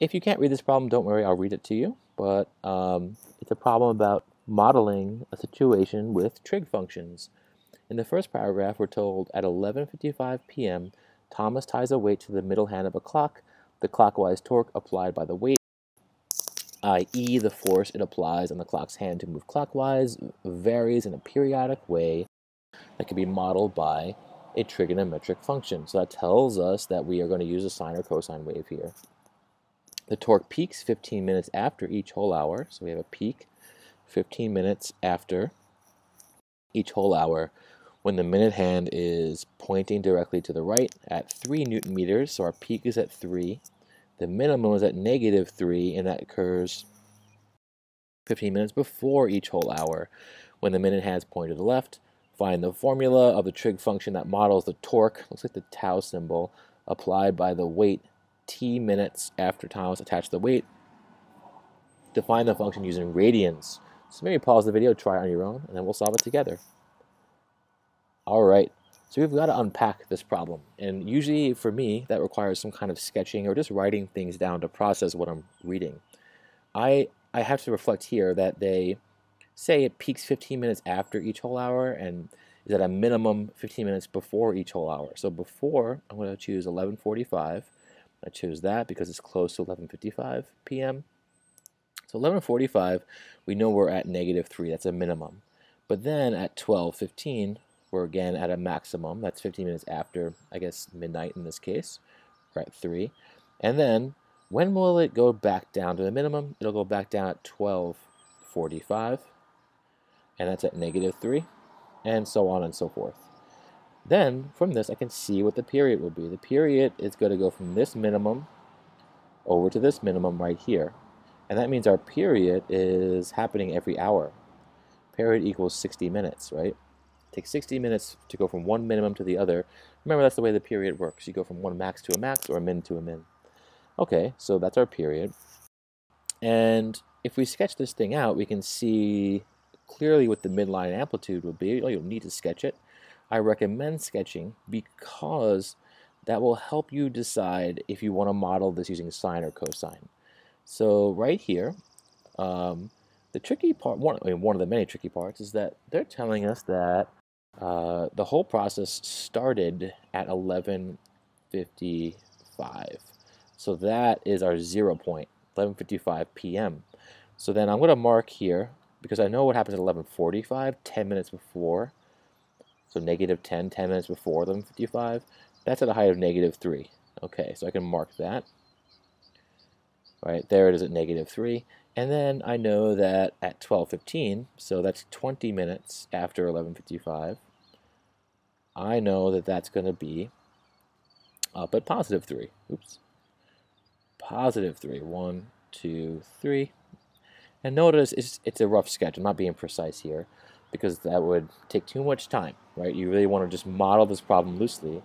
if you can't read this problem, don't worry, I'll read it to you. But um, it's a problem about modeling a situation with trig functions. In the first paragraph, we're told at 11.55 p.m., Thomas ties a weight to the middle hand of a clock. The clockwise torque applied by the weight, i.e. the force it applies on the clock's hand to move clockwise, varies in a periodic way that can be modeled by a trigonometric function. So that tells us that we are going to use a sine or cosine wave here. The torque peaks 15 minutes after each whole hour. So we have a peak 15 minutes after each whole hour when the minute hand is pointing directly to the right at 3 newton meters. So our peak is at 3. The minimum is at negative 3, and that occurs 15 minutes before each whole hour when the minute hand is pointing to the left. Find the formula of the trig function that models the torque, looks like the tau symbol, applied by the weight t minutes after Thomas attached to the weight. Define the function using radians. So maybe pause the video, try it on your own, and then we'll solve it together. All right, so we've got to unpack this problem. And usually for me, that requires some kind of sketching or just writing things down to process what I'm reading. I, I have to reflect here that they say it peaks 15 minutes after each whole hour and is at a minimum 15 minutes before each whole hour. So before, I'm going to choose 1145 I chose that because it's close to 11.55 p.m. So 11.45, we know we're at negative 3. That's a minimum. But then at 12.15, we're again at a maximum. That's 15 minutes after, I guess, midnight in this case. We're at 3. And then, when will it go back down to the minimum? It'll go back down at 12.45. And that's at negative 3. And so on and so forth. Then, from this, I can see what the period will be. The period is going to go from this minimum over to this minimum right here. And that means our period is happening every hour. Period equals 60 minutes, right? It takes 60 minutes to go from one minimum to the other. Remember, that's the way the period works. You go from one max to a max or a min to a min. Okay, so that's our period. And if we sketch this thing out, we can see clearly what the midline amplitude would be. Oh, you'll need to sketch it. I recommend sketching because that will help you decide if you want to model this using sine or cosine. So right here, um, the tricky part, one, I mean, one of the many tricky parts is that they're telling us that uh, the whole process started at 11.55. So that is our zero point, 11.55 p.m. So then I'm going to mark here, because I know what happens at 11.45, 10 minutes before so negative 10, 10 minutes before 11.55. That's at a height of negative 3. Okay, so I can mark that. Right, there it is at negative 3. And then I know that at 12.15, so that's 20 minutes after 11.55, I know that that's going to be up at positive 3. Oops. Positive 3. 1, 2, 3. And notice it's, it's a rough sketch. I'm not being precise here because that would take too much time, right? You really want to just model this problem loosely.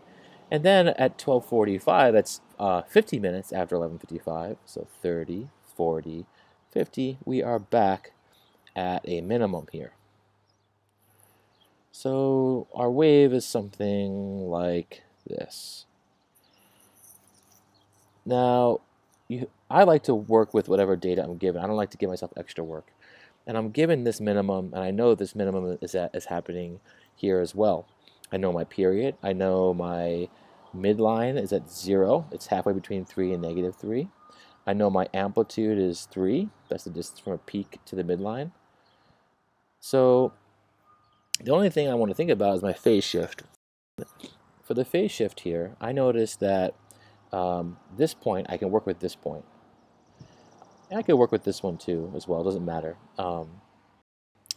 And then at 1245, that's uh, 50 minutes after 1155, so 30, 40, 50, we are back at a minimum here. So our wave is something like this. Now, you, I like to work with whatever data I'm given. I don't like to give myself extra work and I'm given this minimum, and I know this minimum is, at, is happening here as well. I know my period. I know my midline is at 0. It's halfway between 3 and negative 3. I know my amplitude is 3. That's the distance from a peak to the midline. So the only thing I want to think about is my phase shift. For the phase shift here, I notice that um, this point, I can work with this point. And I could work with this one too as well, it doesn't matter. Um,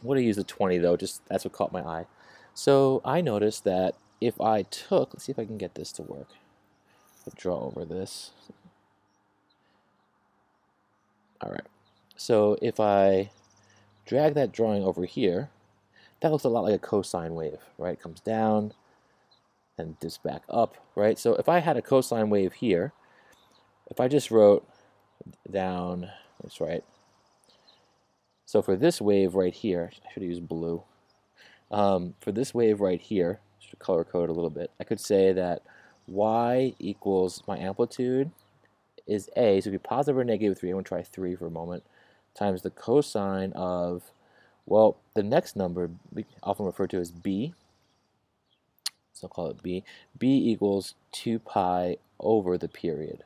I'm going to use the 20 though, just that's what caught my eye. So I noticed that if I took, let's see if I can get this to work. I'll draw over this. All right. So if I drag that drawing over here, that looks a lot like a cosine wave, right? It comes down and dips back up, right? So if I had a cosine wave here, if I just wrote down that's right. So for this wave right here, I should use blue. Um, for this wave right here, just color code a little bit, I could say that y equals my amplitude is a, so it would be positive or negative 3, I'm going to try 3 for a moment, times the cosine of, well, the next number we often refer to as b, so I'll call it b, b equals 2 pi over the period.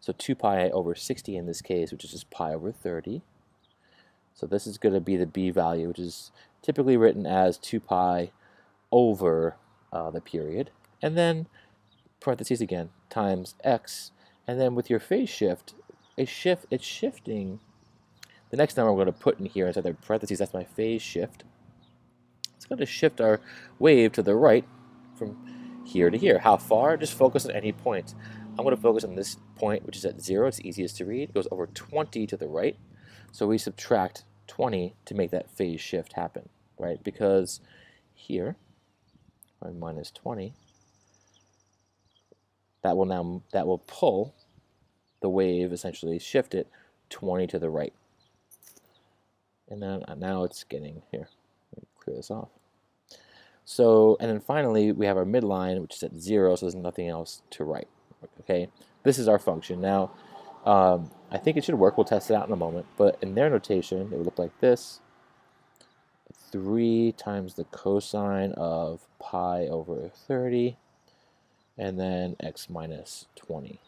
So 2 pi over 60 in this case, which is just pi over 30. So this is going to be the b value, which is typically written as 2 pi over uh, the period. And then parentheses again, times x. And then with your phase shift, a shift it's shifting. The next number I'm going to put in here inside the parentheses, that's my phase shift. It's going to shift our wave to the right from here to here. How far? Just focus on any point. I'm going to focus on this point, which is at 0. It's easiest to read. It goes over 20 to the right. So we subtract 20 to make that phase shift happen, right? Because here, or minus 20, that will now that will pull the wave essentially shift it 20 to the right. And then uh, now it's getting here. clear this off. So, and then finally we have our midline, which is at zero, so there's nothing else to write. Okay, this is our function. Now, um, I think it should work. We'll test it out in a moment. But in their notation, it would look like this. 3 times the cosine of pi over 30, and then x minus 20.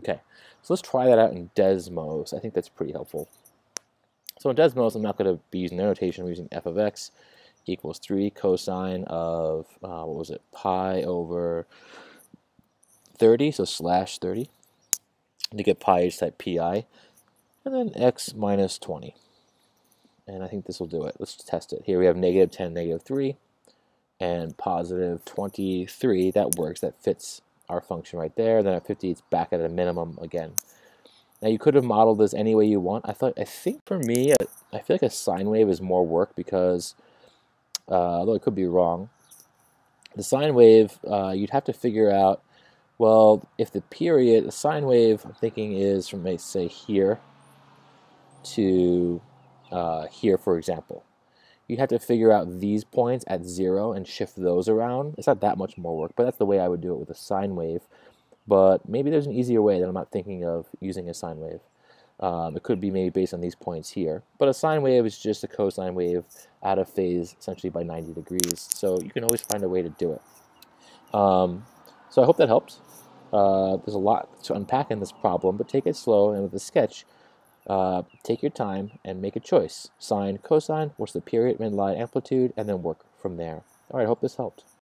Okay, so let's try that out in Desmos. I think that's pretty helpful. So in Desmos, I'm not going to be using their notation. I'm using f of x equals 3 cosine of, uh, what was it, pi over 30, so slash 30. To get pi, just type pi. And then x minus 20. And I think this will do it. Let's test it. Here we have negative 10, negative 3, and positive 23. That works. That fits our function right there. Then at 50, it's back at a minimum again. Now you could have modeled this any way you want. I thought, I think for me, I feel like a sine wave is more work because, uh, although I could be wrong, the sine wave, uh, you'd have to figure out well, if the period, the sine wave, I'm thinking is from, let's say, here to uh, here, for example. You have to figure out these points at zero and shift those around. It's not that much more work, but that's the way I would do it with a sine wave. But maybe there's an easier way that I'm not thinking of using a sine wave. Um, it could be maybe based on these points here. But a sine wave is just a cosine wave out of phase essentially by 90 degrees. So you can always find a way to do it. Um, so I hope that helps. Uh, there's a lot to unpack in this problem, but take it slow and with a sketch, uh, take your time and make a choice. Sine, cosine, what's the period, midline, amplitude, and then work from there. All right, I hope this helped.